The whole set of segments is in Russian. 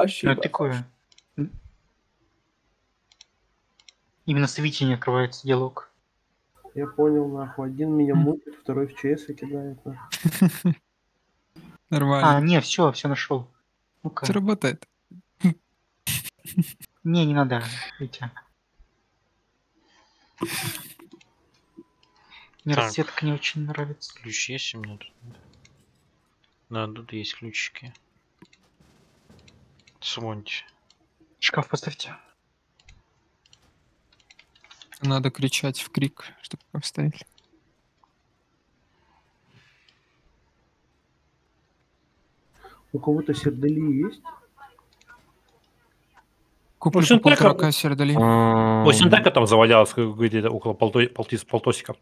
Спасибо. Ну, такое. Именно с Вити не открывается диалог. Я понял, нахуй. Один меня мутит, второй в ЧС кидает, нахуй. Нормально. А, не, все, все нашел. Ну-ка. Все работает. Не, не надо, Витя. Мне Так. расцветка не очень нравится. Ключ есть у меня тут? Да, тут есть ключики. Сумоньте. Шкаф поставьте. Надо кричать в крик, чтобы поставили. У кого-то сердели есть? Куплю по полтора так, а- сердолей. Очень так там завалялось где-то около полтосика.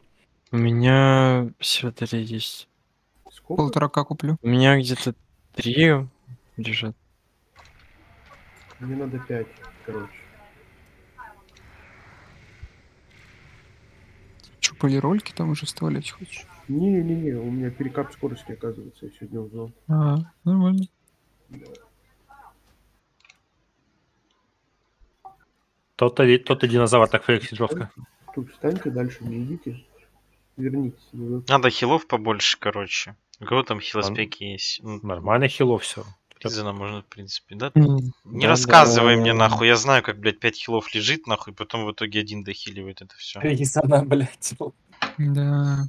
У меня сердолей есть. Сколько? Полтора куплю. У меня где-то три лежат. Мне надо пять, короче. Че, полирольки там уже вставлять хочешь? Не-не-не, у меня перекап скорости, оказывается, я сегодня узнал. А, нормально. Тот-то, ви- тот-то динозавр так флексит жестко. Тут встаньте, дальше не идите. Вернитесь. Надо хилов побольше, короче. У кого там хилоспеки есть? Ну, Нормально хилов все. Пизана можно, в принципе, да? Не да, рассказывай да, мне, да. нахуй. Я знаю, как, блядь, 5 хилов лежит, нахуй, потом в итоге один дохиливает это все. Пизана, блядь. Да.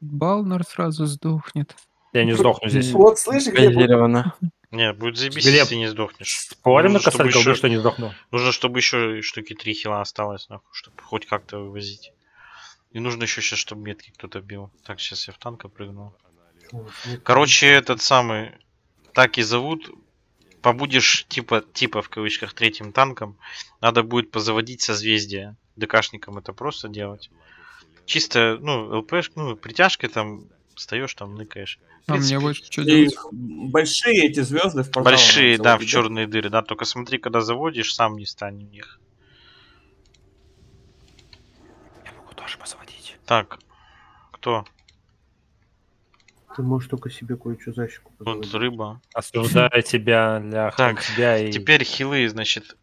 Балнер сразу сдохнет. Я не сдохну здесь. Вот, слышишь, где Газировано. Не, будет заебись, Глеб, если не сдохнешь. Спорим на касательку, еще- что не сдохну. Нужно, чтобы еще штуки 3 хила осталось, нахуй, чтобы хоть как-то вывозить. И нужно еще сейчас, чтобы метки кто-то бил. Так, сейчас я в танка прыгнул. Короче, этот самый, так и зовут. Побудешь типа, типа в кавычках третьим танком, надо будет позаводить созвездие. ДКшникам это просто делать. Чисто, ну, ЛПш, ну, притяжкой там встаешь, там ныкаешь. А принципе, мне вот что делать? большие эти звезды в портал Большие, да, в черные дыры, да. Только смотри, когда заводишь, сам не стань в них. Я могу тоже посводить. Так, кто? Ты можешь только себе кое-что защику Вот позволить. рыба. Осуждаю тебя для Так, тебя и... Теперь хилы, значит.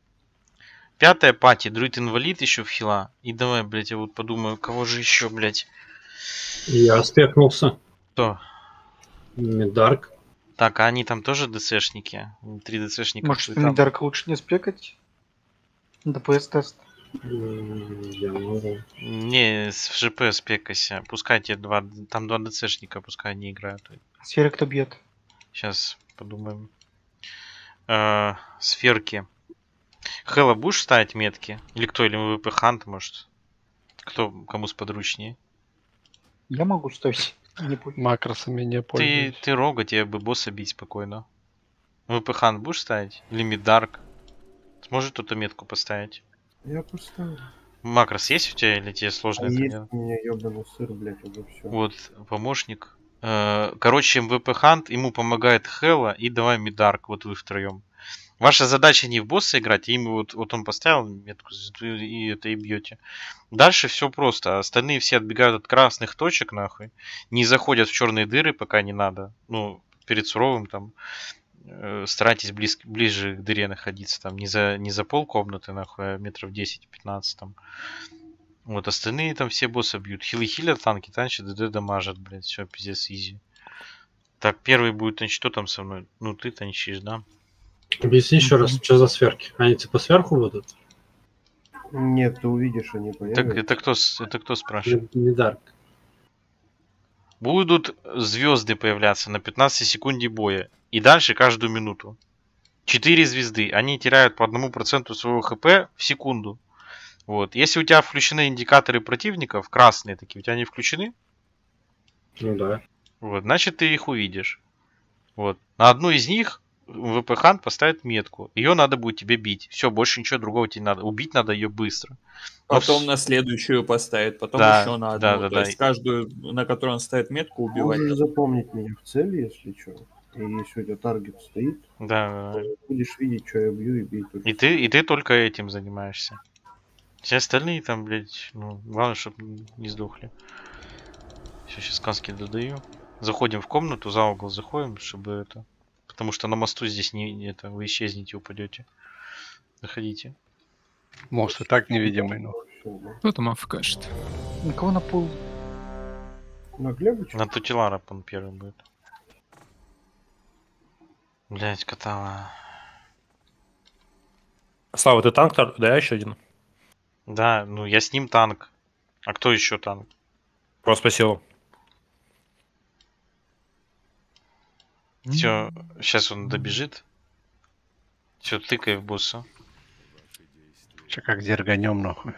Пятая пати, друид инвалид еще в хила. И давай, блядь, я вот подумаю, кого же еще, блядь. Я спекнулся. Кто? Медарк. Так, а они там тоже ДЦшники? Три ДЦшника. Может. Мидарка лучше не спекать? ДПС-тест. М, Я могу. Не, с в ЖП спекайся. Пускай тебе два, там два ДЦшника, пускай они играют. Сферы кто бьет? Сейчас подумаем. Э, сферки. Хэлла будешь ставить метки? Или кто? Или ВП Хант, может? Кто кому сподручнее? Я могу ставить. Не. Макросами не Ты, пользуюсь. ты рога, тебе бы босса бить спокойно. ВП Хант будешь ставить? Или Мидарк? Сможет кто-то метку поставить? Я поставлю. Макрос есть у тебя или тебе сложно А есть у меня ебаный сыр, блядь, уже все. Вот, помощник. Э, Короче, МВП Хант, ему помогает Хэлла и давай Мидарк, вот вы втроем. Ваша задача не в босса играть, а им вот, вот он поставил метку и это и бьете. Дальше все просто. Остальные все отбегают от красных точек, нахуй. Не заходят в черные дыры, пока не надо. Ну, перед суровым там. Э, Старайтесь близ, ближе к дыре находиться. Там не за, не за пол комнаты, нахуй, а метров 10-15 там. Вот остальные там все боссы бьют. Хилы хилят, танки танчат, ДД дамажат, блядь. Все, пиздец, изи. Так, первый будет танчить. Кто там со мной? Ну, ты танчишь, да? Объясни еще раз, что за сверки? Они типа сверху будут? Нет, ты увидишь, они Так, появятся. это кто, это кто спрашивает? Медарк. Будут звезды появляться на 15 секунде боя. И дальше каждую минуту. 4 звезды. Они теряют по одному проценту своего хп в секунду. Вот. Если у тебя включены индикаторы противников, красные такие, у тебя не включены, Ну да. вот, значит ты их увидишь. Вот. На одну из них ВП Хан поставит метку. Ее надо будет тебе бить. Все, больше ничего другого тебе не надо. Убить надо ее быстро. Но Потом вс- на следующую поставит, потом Да, еще на одну. да, да, То да. есть каждую, на которую он ставит метку, убивать. Можешь запомнить меня в цели, если что. И если у тебя таргет стоит, Да, да, будешь видеть, что я бью и только. И ты, и ты только этим занимаешься. Все остальные там, блядь, ну, главное, чтобы не сдохли. Все, сейчас сказки додаю. Заходим в комнату, за угол заходим, чтобы это Потому что на мосту здесь не, это, вы исчезнете, упадете. Заходите. Мост и так невидимый, ну. Всё, да. Кто там афкашит? Никого на пол. На Глебыча? На Тутилара он первый будет. Блять, катала. Слава, ты танк, да, еще один? Да, ну я с ним танк. А кто еще танк? Просто спросил. Все, сейчас он добежит. Все, тыкай в босса. Че как дерганем, нахуй.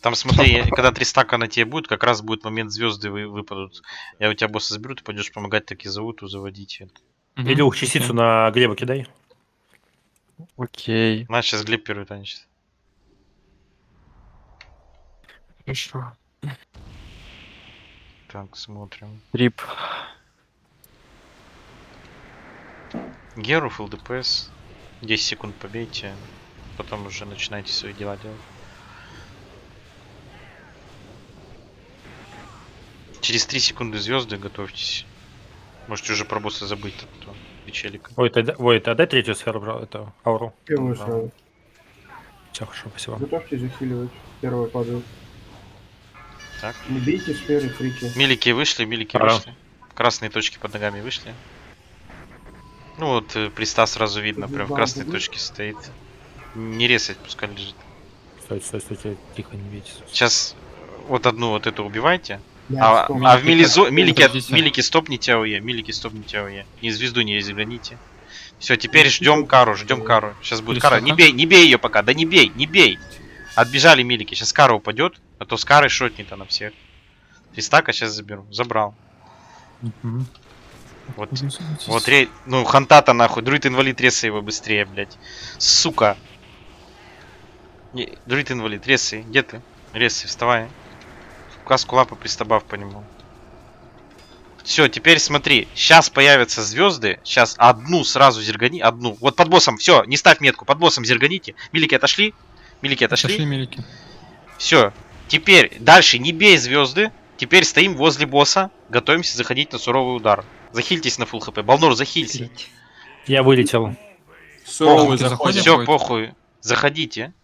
Там смотри, когда три стака на тебе будет, как раз будет момент звезды вы, выпадут. Я у тебя босса заберу, ты пойдешь помогать, так и зовут, заводить. Мгм. Илюх, частицу на Глеба кидай. Окей. На, сейчас Глеб первый танчит. Хорошо. Так, смотрим. Трип. Геру, фул ДПС. 10 секунд побейте. Потом уже начинайте свои дела делать. Через 3 секунды звезды готовьтесь. Можете уже про босса забыть, а то печелика. Ой, ты, ой, ты отдай третью сферу, брал, это ауру. Первую Да. сразу. Все, хорошо, спасибо. Готовьте захиливать. Первая падает. Так. Не бейте сферы, фрики. Милики вышли, милики Пора. вышли. Красные точки под ногами вышли. Ну вот, э, приста сразу видно, прям в красной да. точке стоит. Не резать, пускай лежит. Стой, стой, стой, тихо, не бейте. Сейчас вот одну вот эту убивайте. А, а в милизо... милики, от- милики стопните АОЕ, милики стопните АОЕ. Ни звезду не изгоните. Все, теперь ждем кару, ждем кару. Сейчас будет кара. Не бей, не бей ее пока, да не бей, не бей. Отбежали милики, сейчас кара упадет, а то с карой шотнет она всех. Тристака сейчас заберу. Забрал. Вот, Пользуйтесь. вот ре... Ну, хантата нахуй. Друид инвалид, резай его быстрее, блядь. Сука. Не, Друид инвалид, резай. Где ты? Резай, вставай. Каску лапы пристабав по нему. Все, теперь смотри. Сейчас появятся звезды. Сейчас одну сразу зергани. Одну. Вот под боссом. Все, не ставь метку. Под боссом зерганите. Милики отошли. Милики Отошли отошли. милики. Все. Теперь дальше не бей звезды. Теперь стоим возле босса. Готовимся заходить на суровый удар. Захильтесь на фул хп. Балнур, захилься. Я вылетел. Суровый Ты заход. заходишь? Все, похуй. Заходите.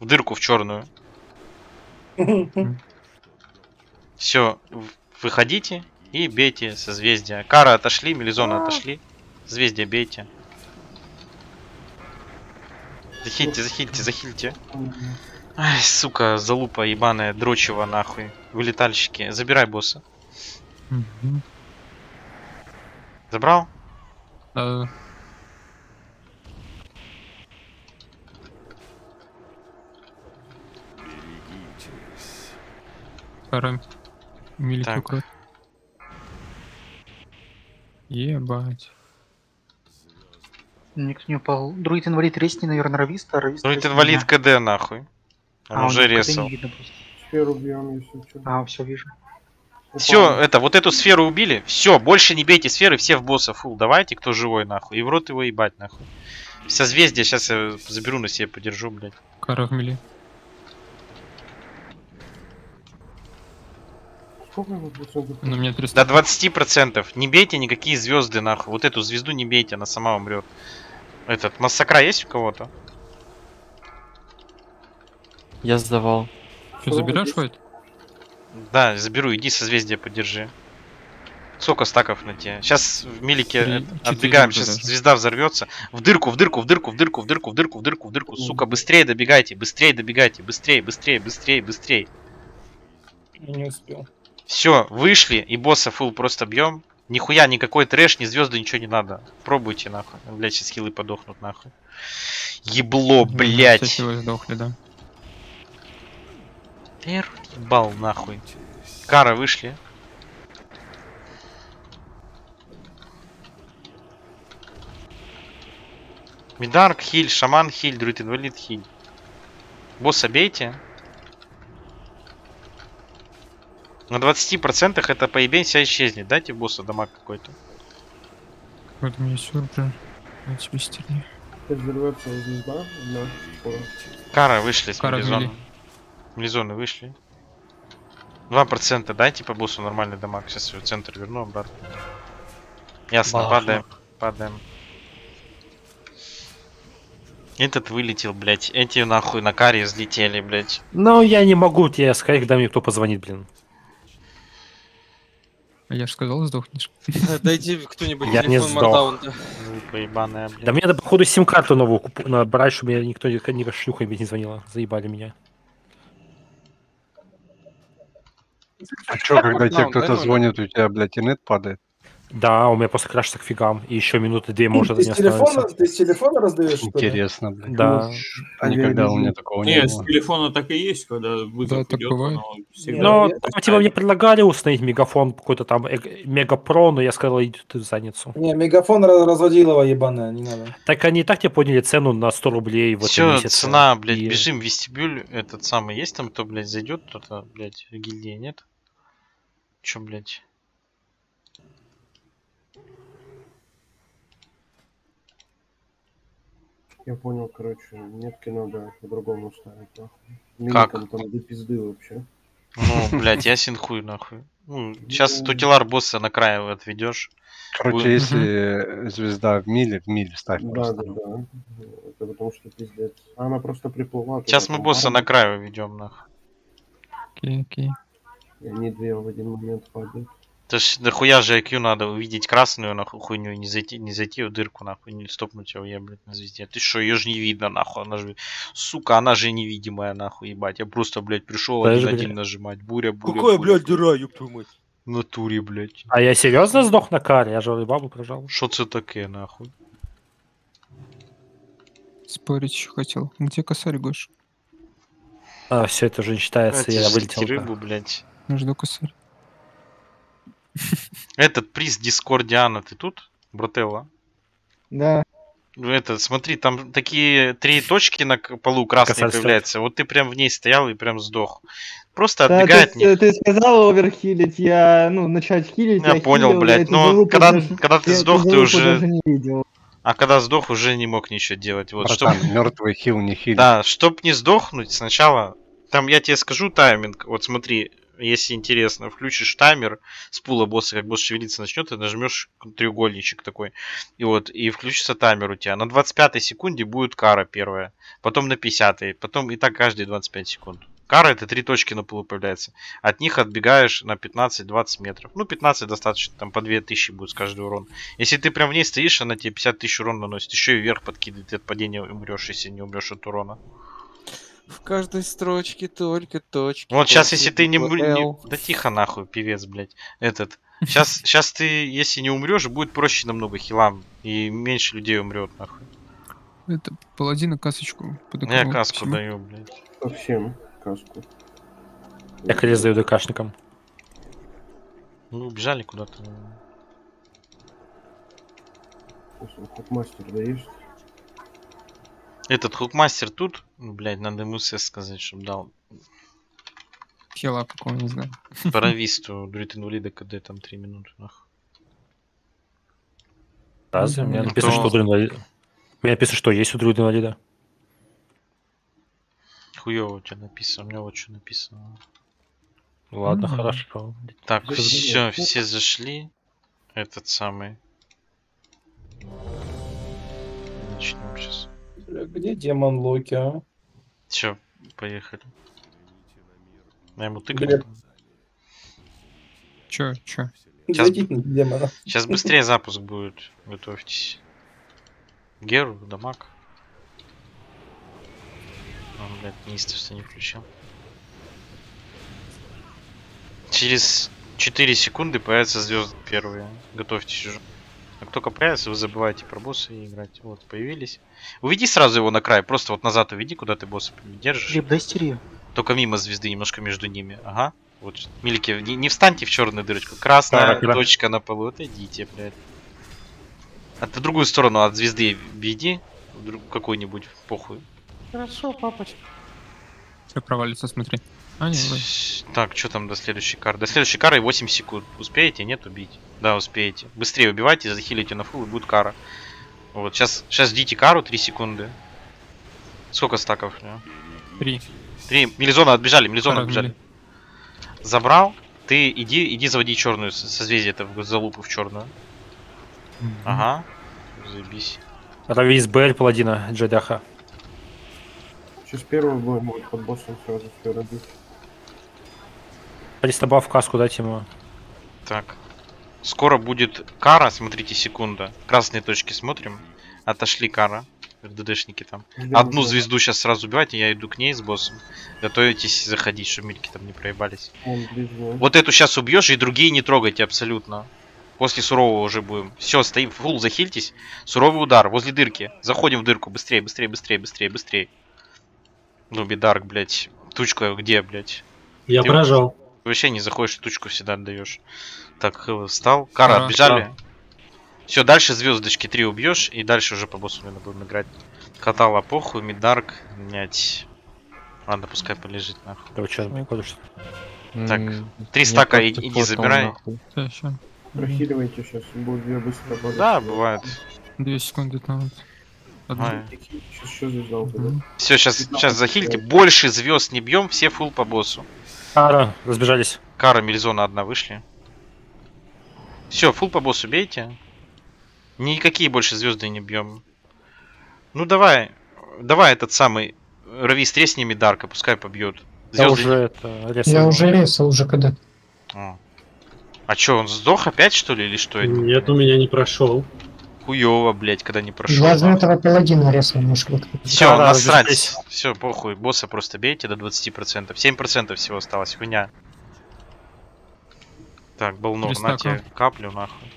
В дырку в черную. Все, выходите и бейте созвездия. Кара отошли, Мелизона отошли. Созвездия бейте. Захильте, захильте, захильте. Ай, сука, залупа ебаная, дрочева нахуй. Вылетальщики. Забирай босса. Забрал? Да. Милики Так. укрот. Ебать. Никто не упал. Друид инвалид ресни, наверное, рависта. рависта Друид инвалид. КД нахуй. Он А, уже резал. видно. Сферу бьем, если что. А, все вижу. Все, это, вот эту сферу убили. Все, больше не бейте сферы, все в босса фул. Давайте, кто живой, нахуй. И в рот его ебать, нахуй. Созвездие, сейчас я заберу на себе, подержу, блядь. Кара в мили. Сколько ему процентов? Ну, мне 300. До 20%. Не бейте никакие звезды, нахуй. Вот эту звезду не бейте, она сама умрет. Этот, массакра есть у кого-то? Я сдавал. Что, заберешь Войт? Да, заберу, иди созвездие подержи. Сколько стаков на тебе? Сейчас в милике отбегаем, сейчас даже. звезда взорвется. В дырку, в дырку, в дырку, в дырку, в дырку, в дырку, в дырку, в дырку, сука, быстрее добегайте, быстрее добегайте, быстрее, быстрее, быстрее, быстрее. Не успел. Все, вышли, и босса фул просто бьем. Нихуя, никакой трэш, ни звезды, ничего не надо. Пробуйте, нахуй. Блять, сейчас хилы подохнут, нахуй. Ебло, блять. Кстати, вы сдохли, да. Ебал, нахуй. Кара вышли. Мидарк, хиль, шаман, хиль, друид, инвалид, хиль. Босса бейте. На 20% это поебень вся исчезнет. Дайте боссу дамаг какой-то. У меня сюрприз. Я тебе стерни. Звезда. Скоро. Кара вышли с Мелизона. Мелизоны вышли. 2% дайте по боссу нормальный дамаг. Сейчас в центр верну обратно. Ясно, Башня. падаем. падаем. Этот вылетел, блядь. Эти нахуй на каре взлетели, блядь. Ну, я не могу тебе сказать, когда мне кто позвонит, блин. Я же сказал, сдохнешь. Дайте кто-нибудь Я не телефон сдох. Да мне надо, походу, сим-карту новую куп- набрать, чтобы меня никто ни ни шлюха не звонила. Заебали меня. А что, когда тебе кто-то звонит, у тебя, блядь, и нет падает? Да, у меня просто крашится к фигам. И еще минуты две может ты, не с телефона, остановится. ты с телефона раздаешь, что ли? Интересно, блядь. Да. Никогда у меня такого не Нет, с было. телефона так и есть, когда вызов Да, так идет, бывает. оно всегда Но там, типа мне предлагали установить мегафон какой-то там эк- мегапро, но я сказал, иди ты в задницу. Не, мегафон раз- разводилова ебаная, не надо. Так они и так тебе подняли цену на 100 рублей в этом Все, месяце. цена, блядь, И- бежим в вестибюль. Этот самый, есть там кто, блядь, зайдет? Кто-то, блядь, в гильдии, нет? Чё, блядь? Я понял, короче, метки надо по-другому ставить, нахуй. Как? Там до пизды вообще. Ну, блядь, ясен хуй, нахуй. Ну, сейчас тутелар босса на край отведешь. Короче, Вы- если звезда в миле, в миле ставь Да, просто. да, да. Это потому что пиздец. А Она просто приплыла. Сейчас мы босса на край ведем, нахуй. Окей, окей. И они две в один момент падают. То есть дохуя же IQ надо увидеть красную нахуй хуйню, и не зайти, не зайти в дырку нахуй, не стопнуть его, я, блядь, на звезде. Ты что, ее же не видно нахуй, она же, сука, она же невидимая нахуй, ебать. Я просто, блядь, пришел один-один блядь. нажимать. Буря, буря, Какая, буря. блядь, дыра, ёб твою мать. В натуре, блядь. А я серьезно сдох на каре? Я же бабу прожал. Что це таке, нахуй? Спорить еще хотел. Где косарь, Гош? А, все это уже не считается, Это я ж вылетел. рыбу, блядь. Жду косарь. Этот приз Дискордиана, ты тут, брателла? Да. Ну, Это, смотри, там такие три точки на полу красные появляются. Вот ты прям в ней стоял и прям сдох. Просто Да, отбегает ты, ты сказал оверхилить, я, ну, начать хилить, Я понял, хилил, блядь, но когда- даже- когда ты я сдох, ты уже- не видел. А когда сдох, уже не мог ничего делать. Вот, чтоб- Братан, мертвый хил не хилит. Да, чтоб не сдохнуть сначала. Там я тебе скажу тайминг. Вот смотри, если интересно, включишь таймер с пула босса, как босс шевелиться начнет, ты нажмешь треугольничек такой. И вот, и включится таймер у тебя. На 25 секунде будет кара первая. Потом на 50 потом и так каждые 25 секунд. Кара это три точки на полу появляется. От них отбегаешь на 15-20 метров. Ну, 15 достаточно, там по 2000 будет с каждый урон. Если ты прям в ней стоишь, она тебе 50 тысяч урон наносит. Еще и вверх подкидывает, от падения умрешь, если не умрешь от урона. В каждой строчке только точки. Вот сейчас, если ты не, не-. Да тихо нахуй, певец, блядь. Этот. Сейчас, сейчас ты, если не умрешь, будет проще намного хилам. И меньше людей умрет, нахуй. Это паладина касочку Я каску Всему. даю, блядь. Совсем каску. Я крест даю ДКшникам. Ну, убежали куда-то. Хукмастер даешь? Этот хукмастер тут? Ну, блядь, надо ему СС сказать, чтобы дал Хела какого, не знаю. парависту, дурит инвалида, КД там 3 минуты, нахуй. Разве? У меня Ну, написано, то- что у меня написано, что есть у друида инвалида. Хуёво у тебя написано, у меня вот что написано. Ладно, Мгм. хорошо. Так, все, все зашли. Этот самый. Начнем сейчас. Где демон Локи, а? Все, поехали. Я ему Глеб. тыкну. Чё, чё? Сейчас- на демона. Сейчас быстрее запуск будет. Готовьтесь. Геру, дамаг. Он, блядь, неистовство не включил. Через 4 секунды появятся звезды первые. Готовьтесь уже. Как только появятся, вы забываете про босса и играть. Вот, появились. Уведи сразу его на край. Просто вот назад уведи, куда ты босса держишь. Глеб, дай стерею. Только мимо звезды, немножко между ними. Ага. Вот, милики, не, не встаньте в черную дырочку. Красная да. точка на полу. Отойдите, блядь. А ты в другую сторону от звезды веди. В друг- какой-нибудь, похуй. Хорошо, папочка. Все провалится, смотри. А, не, вроде. Так, что там до следующей кары? До следующей кары 8 секунд. Успеете? Нет, убить. Да, успеете. Быстрее убивайте, захилите на фул и будет кара. Вот, сейчас, сейчас ждите кару 3 секунды. Сколько стаков? Три. Три. Мелизона отбежали, Мелизона отбежали. Забрал. Ты иди, иди заводи черную созвездие это в залупу в черную. Ага. Заебись. Равис Бель, паладина, Джедаха. Сейчас первый будем вот под боссом сразу все рубить. Пристаба в каску дать ему. Так. Скоро будет кара, смотрите, секунда. Красные точки смотрим. Отошли кара. РДДшники там. Одну звезду сейчас сразу убивать, и я иду к ней с боссом. Готовитесь заходить, чтобы мильки там не проебались. Он. Вот эту сейчас убьешь, и другие не трогайте абсолютно. После сурового уже будем. Все, стоим, фул, захильтесь. Суровый удар возле дырки. Заходим в дырку. Быстрее, быстрее, быстрее, быстрее, быстрее. Ну, бидарк, блядь. Тучка где, блядь? Я Ты- прожал. Вообще не заходишь, тучку всегда отдаешь. Так, Хэлло встал. Кара, Ага. отбежали. Все, дальше звездочки 3 убьешь, и дальше уже по боссу наверное, будем играть. Катала похуй, мидарк, менять. Ладно, пускай полежит нахуй. Да вы чё, ходишь? Так, Три стака и- иди забирай. Прохиливайте сейчас, будет две быстро падать. Да, бывает. Две секунды там. Все, сейчас, сейчас захильте. Больше звезд не бьем, все фул по боссу. Ара, разбежались. Кара, Мелизона одна вышли. Все, фул по боссу бейте. Никакие больше звезды не бьем. Ну давай, давай этот самый Равис тресни Мидарка, пускай побьет. Я Звезды уже это резал. Я уже резал, уже когда. А, а чё, он сдох опять что ли или что это? Нет, у меня не прошел. Хуёво, блять, когда не прошел. Два этого паладина может быть. Все, Да, насрать. Все, похуй. Босса просто бейте до 20%. 7% всего осталось. Хуйня. Так, Балнур, Три на тебе каплю нахуй.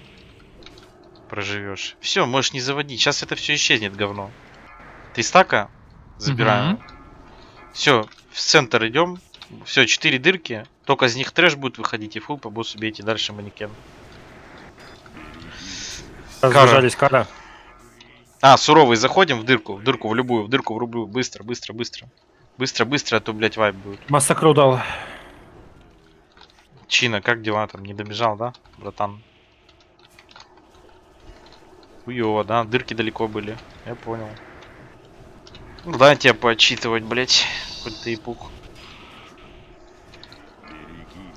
Проживешь. Все, можешь не заводить. Сейчас это все исчезнет, говно. Три стака. Забираем. Мгм. Все, в центр идем. Все, четыре дырки. Только из них трэш будет выходить и фул по боссу бейте. Дальше манекен. Разбежались, Кара. А, суровый, заходим в дырку, в дырку, в любую, в дырку, в любую. Быстро, быстро, быстро. Быстро, быстро, а то, блядь, вайп будет. Массакру дал. Чина, как дела там? Не добежал, да, братан? Хуёво, да? Дырки далеко были. Я понял. Ну да, тебя поотчитывать, блять. Хоть ты и пух.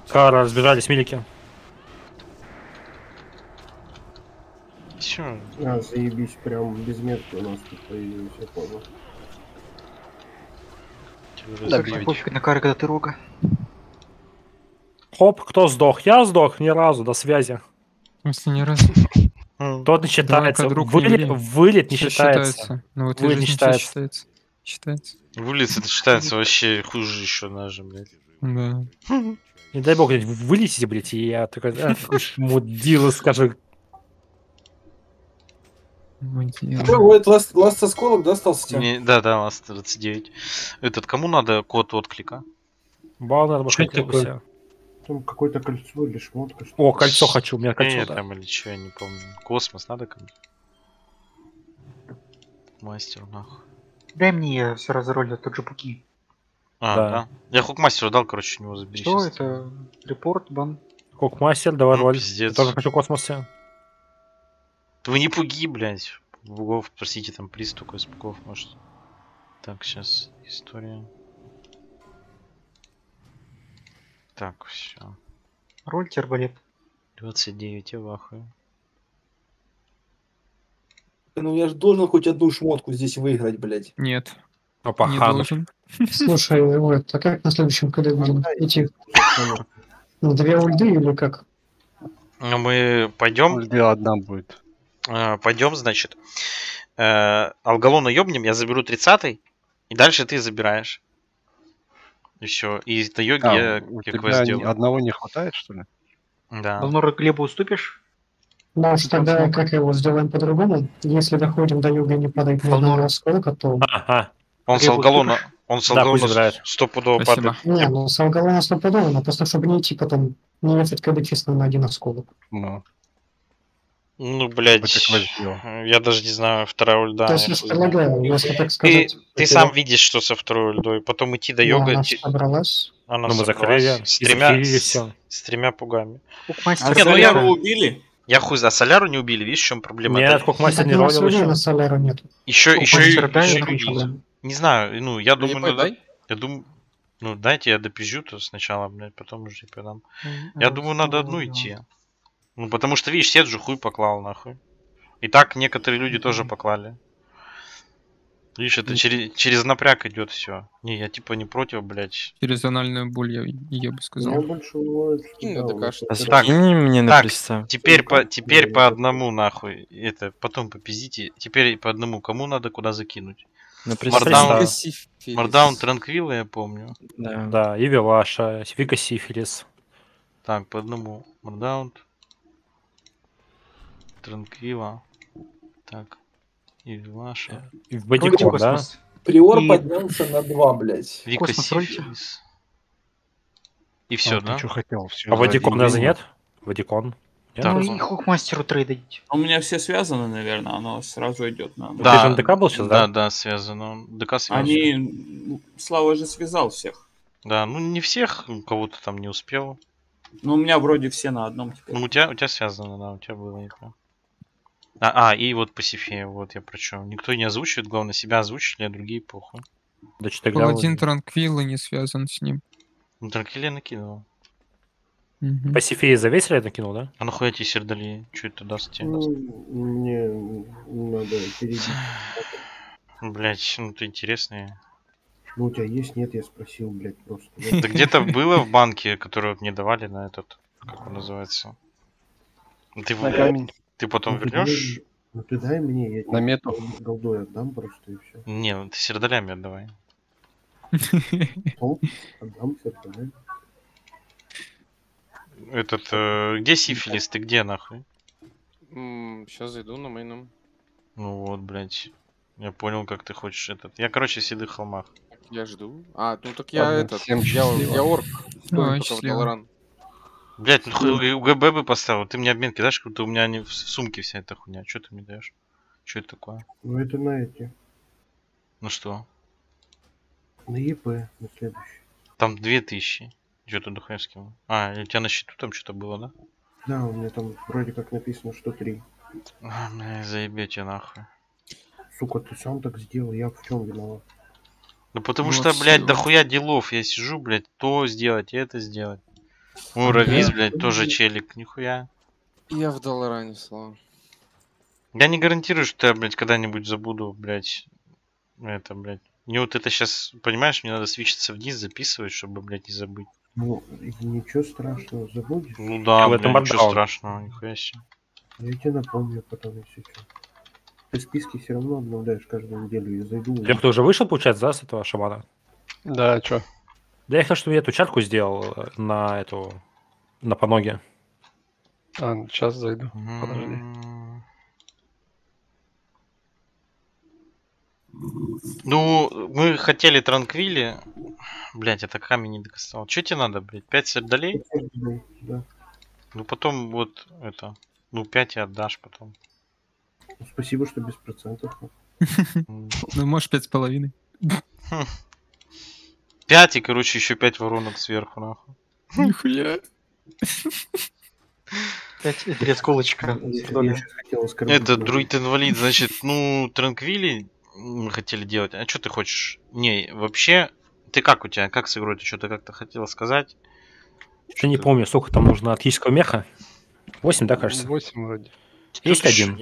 Кара, разбежались, милики. Чё? А, заебись, прям без метки у нас тут появились, я понял. Разъебить. пофиг на кары, когда ты рога. Хоп, кто сдох? Я сдох ни разу, до связи. В смысле, не раз. М. Тот не считается. Друг, Вылет, не вылет не Всё считается. Ну вот Вы и не считается. считается. Считается. Вылез это считается вообще хуже еще даже, блядь. Да. Не дай бог, вылетите, блядь, и я такой, а, мудила, скажу. Вот ласт, ласт осколок, да, остался тебе? Не- да, да, нас 29. Этот, кому надо код отклика? Бал, наверное, Что это хотел бы такое? Там какое-то кольцо или шмотка. что О, кольцо хочу, у меня Не, кольцо, да. там или что, я не помню. Космос надо кому Мастер, нахуй. Дай мне, я все разролил, тот же пуки. А, Да. да. Я хук мастеру дал, короче, у него забери. Что это? Репорт, бан? Кок-мастер, давай Ну, роль. пиздец. Я тоже хочу космос себе. Вы не пуги, блядь. Бугов, простите, там приз только из пугов, может. Так, сейчас история. Так, все. Рольте арбалет. 29, я в ахуе. Ну я же должен хоть одну шмотку здесь выиграть, блядь. Нет, Опа, не хан. должен. Слушай, вот, а как на следующем КД будем идти? На две ульды или как? Ну, мы пойдем, Где одна будет? Э, пойдем, значит. Э, Алгалона ёбнем, я заберу 30 и дальше ты забираешь. И все. И до йоги А, я у как тебя квест сделаю. одного не хватает, что ли? Да. Балнора Глебу уступишь? Может, тогда как его сделаем по-другому? Если доходим до юга и не падает ни одного осколка, то... Ага. Он с Алгалона, он с Алгалона стопудово Спасибо. падает. Не, ну с Алголона стопудово, но просто чтобы не идти потом, не ехать КД чисто на один осколок. Ну, Ну, блядь. как возьмём. Я даже не знаю, вторая ульда. То есть предлагаю, если так Ты, сказать... ты это- сам видишь, что со второй ульдой. Потом идти до йога. она собралась. Она Ну, мы собралась закрыли, С тремя, с, с тремя пугами. Кукмастер. А Не, ну я- Соляру убили? Я хуй за Соляру не убили, видишь, в чем проблема? Нет, кок-мастер Так не ролил еще. на Соляру нет. еще, еще, еще люди. Не знаю, ну, я думаю, я думаю, ну, дайте я допизжу-то сначала, блядь, потом уже подам. Я думаю, надо одну идти. Ну, потому что, видишь, Седжу хуй поклал, нахуй. И так некоторые люди тоже поклали. Видишь, это через, через напряг идет все. Не, я типа не против, блядь. Через анальную боль я, я бы сказал. Меня больше да, А это- Так, скинь мне так. Теперь по, теперь по одному нахуй. Это потом попиздите. Теперь по одному кому надо куда закинуть. Представь. Мардаун Транквилла, я помню. Да. Да, и Вилаша, Вика Сифилис. Так, по одному. Мардаун. Транквилла. Так. И Вилаша. И в Бодикон, да? Приор И- поднялся на 2, блядь. Вика? Сифилис. И все, А, да? Ты что хотел? Все А Водикон разве нет? Водикон. Так. Ну и хукмастеру трейдить. У меня все связано, наверное, оно сразу идет на. Да. Ты же на ДК был сейчас, да? Да, да, связано. ДК связано. Они... ну, Слава же связал всех. Да, ну не всех, кого-то там не успел. Ну, у меня вроде все на одном теперь. Ну, у тебя, у тебя связано, да, у тебя было это. А, а, и вот Пасифея, вот я про чё. Никто не озвучивает, главное, себя озвучили, а другие похуй. Да что тогда... Паладин Транквилла не связан с ним. Ну, Транквилия накинул. Мгм. Пасифеи завесили, я накинул, да? А нахуя тебе сердали? Что это даст тебе? Ну, мне надо перейти. Блять, ну ты интересный. Ну, у тебя есть? Нет, я спросил, блядь, просто. Да где-то было в банке, которое вот мне давали на этот, как он называется. Ты, На камень. Ты потом Ну, вернешь? Ну, ты дай мне, я тебе На мету. голдой отдам просто и все. Не, ну ты сердалями отдавай. Отдам да? Этот, э, где сифилис, ты где нахуй? Сейчас зайду на мейном. Ну вот, блять. Я понял, как ты хочешь этот. Я, короче, в седых холмах. Я жду. А, ну так я Ладно, этот, Я, счастливо. орк. Давай, счастливо. Блять, ну хуй, УГБ бы поставил. Ты мне обменки дашь, как будто у меня они в сумке вся эта хуйня. Что ты мне даешь? Что это такое? Ну, это на эти. Ну что? На ЕП, на следующий. Там две тысячи. Что ты духовец скинул? А, у тебя на счету там что-то было, да? Да, у меня там вроде как написано, что три. А, бля, заебете нахуй. Сука, ты сам так сделал, я в чем виноват? Ну потому Вот что, блядь, дохуя делов. Я сижу, блядь, то сделать, это сделать. Да. блядь, тоже челик. Нихуя. Я в Долларане, Слава. Я не гарантирую, что я, блядь, когда-нибудь забуду, блядь, это, блядь. Мне вот это сейчас, понимаешь, мне надо свечиться вниз, записывать, чтобы, блядь, не забыть. Ну, ничего страшного, забудешь. Ну да, В этом блядь, ничего отдал. страшного, нихуя себе. Я тебе напомню потом, если что. Ты списки все равно обновляешь каждую неделю, я зайду. Лем, ты уже вышел, получается, да, с этого шамана? Да, что? Да я хотел, чтобы я эту чатку сделал э, на эту... На поноге. А, сейчас зайду. Подожди. Ну, мы хотели транквили. Блять, это камень не достал. Че тебе надо, блядь? 5 сердолей? Да. Ну потом вот это. Ну 5 и отдашь потом. Спасибо, что без процентов. Ну, может, пять с половиной. 5 и, короче, еще 5 воронок сверху, нахуй. Нихуя. Сейчас хотел оскорбить. Это друид-инвалид, значит, ну, транквили мы хотели делать. А что ты хочешь? Не, вообще, ты как у тебя, как с игрой? Ты что-то как-то хотела сказать? Я не помню, сколько там нужно от хищского меха. 8, да, кажется? 8 вроде. Есть один.